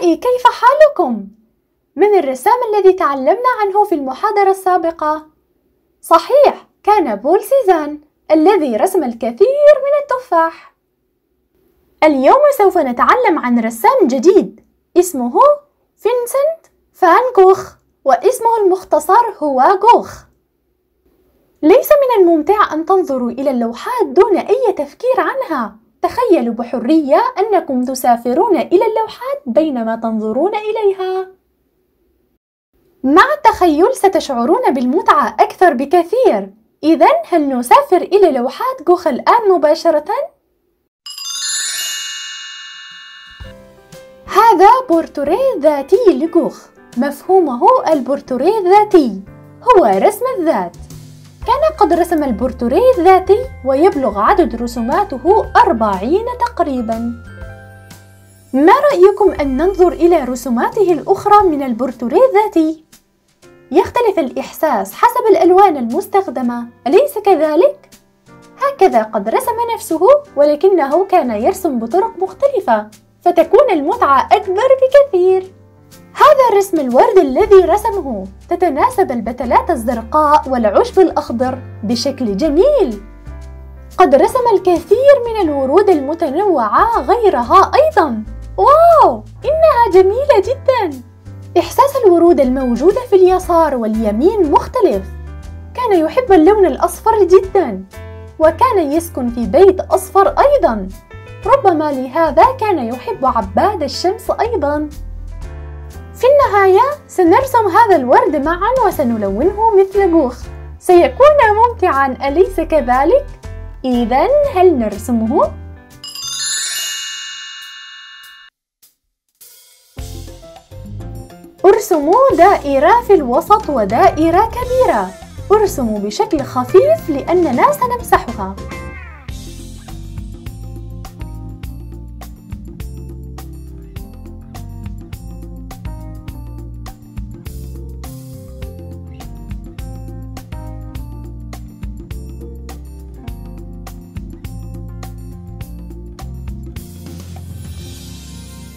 أصدقائي كيف حالكم؟ من الرسام الذي تعلمنا عنه في المحاضرة السابقة؟ صحيح كان بول سيزان الذي رسم الكثير من التفاح اليوم سوف نتعلم عن رسام جديد اسمه فينسنت فان جوخ واسمه المختصر هو جوخ ليس من الممتع أن تنظروا إلى اللوحات دون أي تفكير عنها تخيلوا بحرية أنكم تسافرون إلى اللوحات بينما تنظرون إليها. مع التخيل ستشعرون بالمتعة أكثر بكثير. إذا هل نسافر إلى لوحات جوخ الآن مباشرة؟ هذا بورتريه ذاتي لجوخ. مفهومه البورتريه الذاتي. هو رسم الذات. كان قد رسم البورتريه الذاتي ويبلغ عدد رسوماته أربعين تقريبا ما رأيكم أن ننظر إلى رسوماته الأخرى من البورتريه الذاتي؟ يختلف الإحساس حسب الألوان المستخدمة أليس كذلك؟ هكذا قد رسم نفسه ولكنه كان يرسم بطرق مختلفة فتكون المتعة أكبر بكثير هذا رسم الورد الذي رسمه تتناسب البتلات الزرقاء والعشب الأخضر بشكل جميل. قد رسم الكثير من الورود المتنوعة غيرها أيضا. واو! إنها جميلة جدا. إحساس الورود الموجودة في اليسار واليمين مختلف. كان يحب اللون الأصفر جدا. وكان يسكن في بيت أصفر أيضا. ربما لهذا كان يحب عباد الشمس أيضا. في النهاية سنرسم هذا الورد معا وسنلونه مثل بوخ سيكون ممتعا أليس كذلك؟ إذا هل نرسمه؟ ارسموا دائرة في الوسط ودائرة كبيرة ارسموا بشكل خفيف لأننا سنمسحها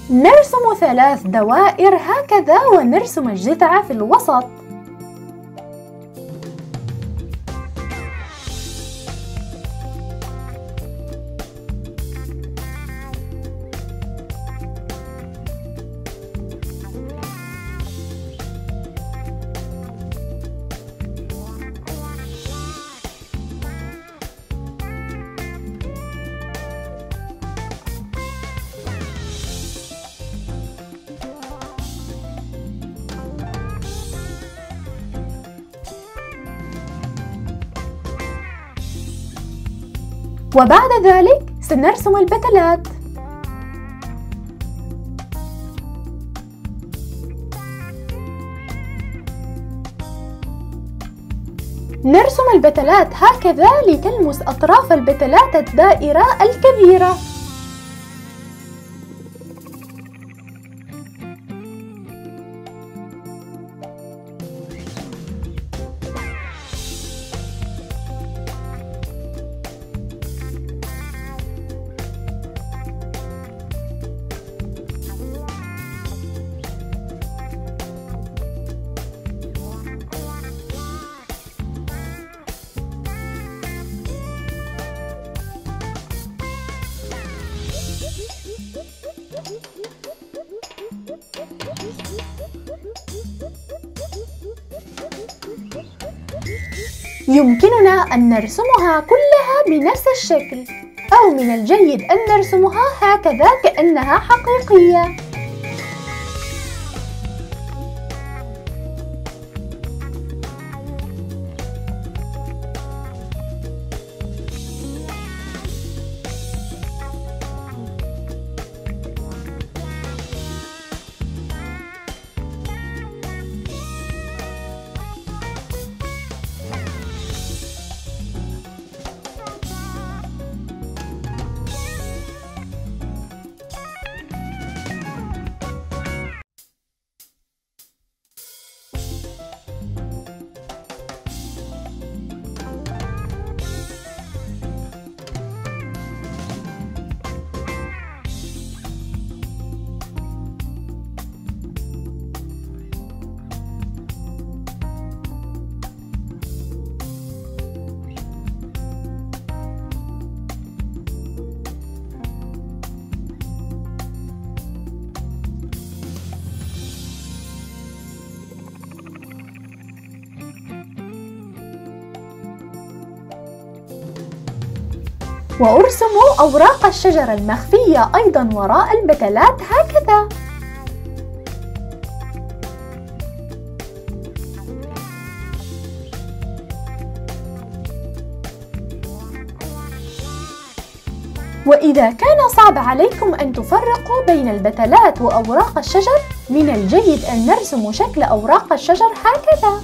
نرسم ثلاث دوائر هكذا ونرسم الجذع في الوسط. وبعد ذلك سنرسم البتلات. نرسم البتلات هكذا لتلمس أطراف البتلات الدائرة الكبيرة. يمكننا أن نرسمها كلها بنفس الشكل أو من الجيد أن نرسمها هكذا كأنها حقيقية. وأرسموا أوراق الشجر المخفية أيضا وراء البتلات هكذا. وإذا كان صعب عليكم أن تفرقوا بين البتلات وأوراق الشجر من الجيد أن نرسم شكل أوراق الشجر هكذا.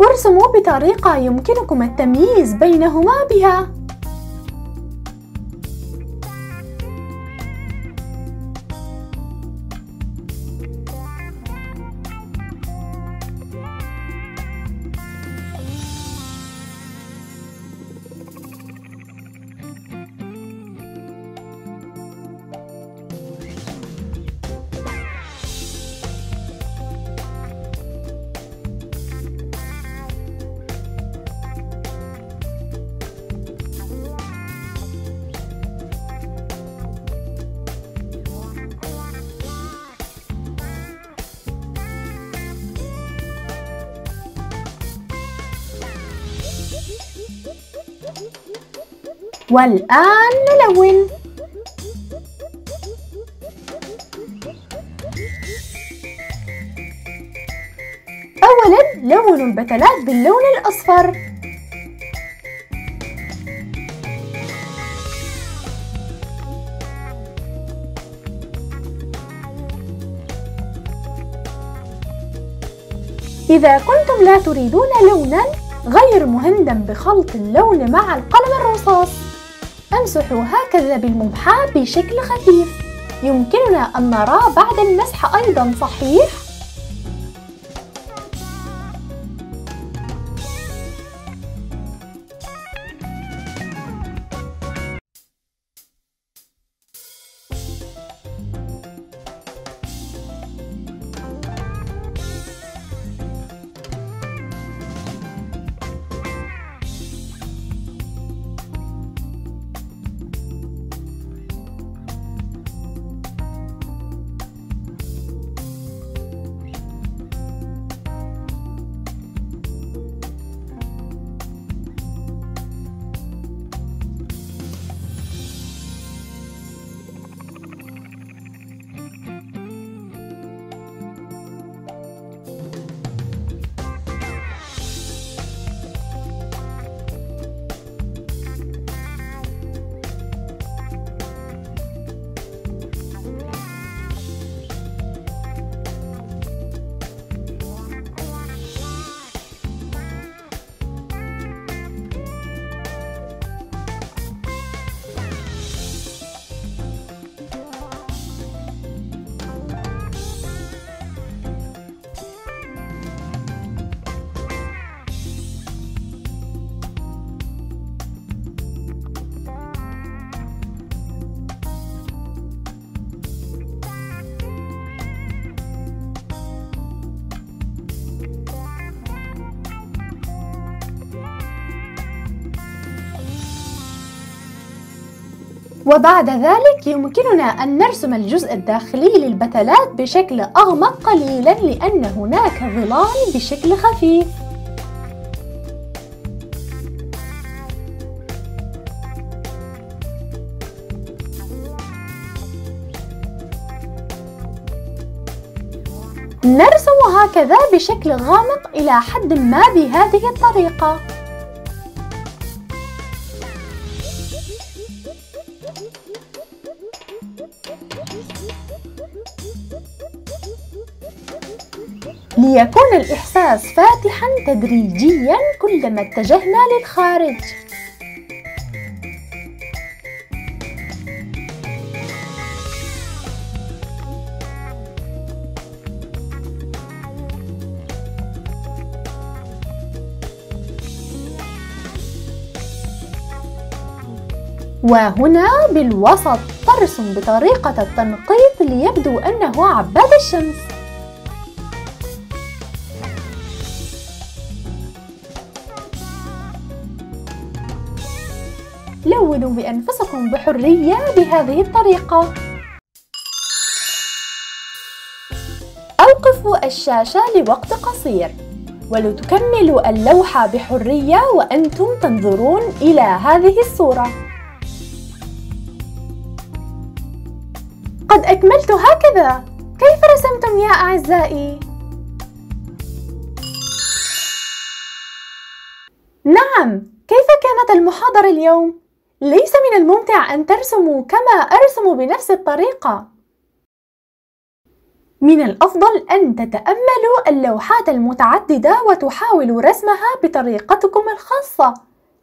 وارسموا بطريقة يمكنكم التمييز بينهما بها. والآن نلون. أولا لونوا البتلات باللون الأصفر. إذا كنتم لا تريدون لونا غير مهندم بخلط اللون مع القلم الرصاص. أمسح هكذا بالممحى بشكل خفيف يمكننا أن نراه بعد المسح أيضا صحيح؟ وبعد ذلك يمكننا أن نرسم الجزء الداخلي للبتلات بشكل أغمق قليلا لأن هناك ظلال بشكل خفيف. نرسم هكذا بشكل غامق إلى حد ما بهذه الطريقة. ليكون الإحساس فاتحا تدريجيا كلما اتجهنا للخارج. وهنا بالوسط ترسم بطريقة التنقيط ليبدو أنه عباد الشمس. لونوا بأنفسكم بحرية بهذه الطريقة أوقفوا الشاشة لوقت قصير ولتكملوا اللوحة بحرية وأنتم تنظرون إلى هذه الصورة قد أكملت هكذا كيف رسمتم يا أعزائي؟ نعم كيف كانت المحاضرة اليوم؟ ليس من الممتع أن ترسموا كما أرسم بنفس الطريقة. من الأفضل أن تتأملوا اللوحات المتعددة وتحاولوا رسمها بطريقتكم الخاصة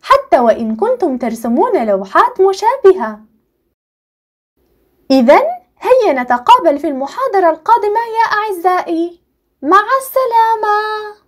حتى وإن كنتم ترسمون لوحات مشابهة. إذا هيا نتقابل في المحاضرة القادمة يا أعزائي. مع السلامة.